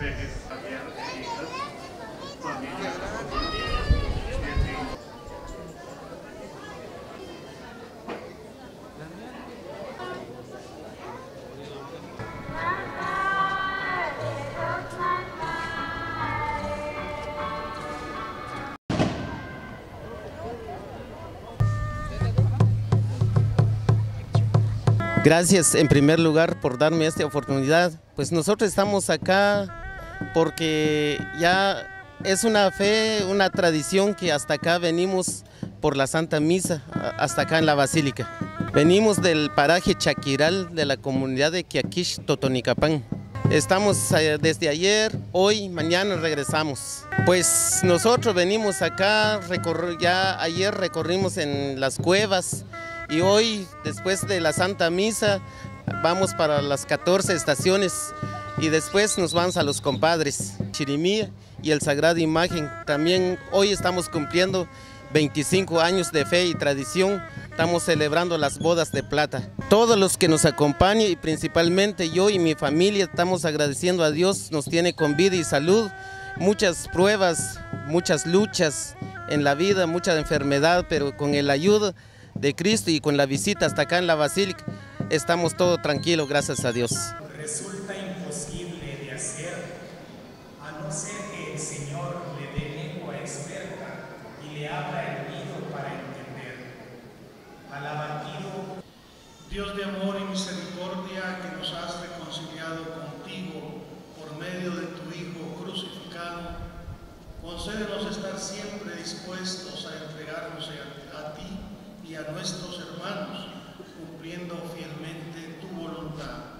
familias, Gracias en primer lugar por darme esta oportunidad. Pues nosotros estamos acá porque ya es una fe, una tradición que hasta acá venimos por la Santa Misa, hasta acá en la Basílica. Venimos del paraje Chaquiral de la comunidad de Quiaquish, Totonicapán. Estamos eh, desde ayer, hoy, mañana regresamos. Pues nosotros venimos acá, ya ayer recorrimos en las cuevas, y hoy, después de la Santa Misa, vamos para las 14 estaciones y después nos vamos a los compadres, Chirimía y el Sagrada Imagen. También hoy estamos cumpliendo 25 años de fe y tradición, estamos celebrando las bodas de plata. Todos los que nos acompañan y principalmente yo y mi familia estamos agradeciendo a Dios, nos tiene con vida y salud, muchas pruebas, muchas luchas en la vida, mucha enfermedad, pero con el ayuda de Cristo y con la visita hasta acá en la Basílica, estamos todo tranquilos, gracias a Dios. Resulta imposible de hacer, a no ser que el Señor le dé lengua experta y le abra el oído para entender. Al abatido, Dios de amor y misericordia que nos has reconciliado contigo por medio de tu Hijo crucificado, concédenos estar siempre dispuestos a entregarnos a ti y a nuestros hermanos, cumpliendo fielmente tu voluntad.